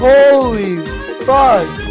Holy fuck!